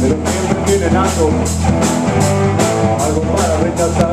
pero siempre tienen algo, algo para rechazar.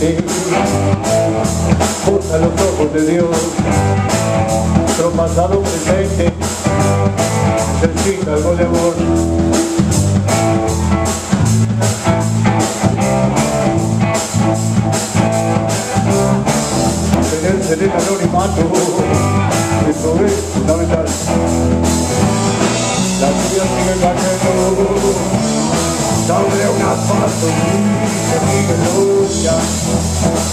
diferente Busca los ojos de Dios. Nuestro pasado presente. Necesita algo de amor. Tenerse en el anonimato. Eso es fundamental. La lluvia sigue cayendo. Sobre un asfalto gris, sigue Hallelujah.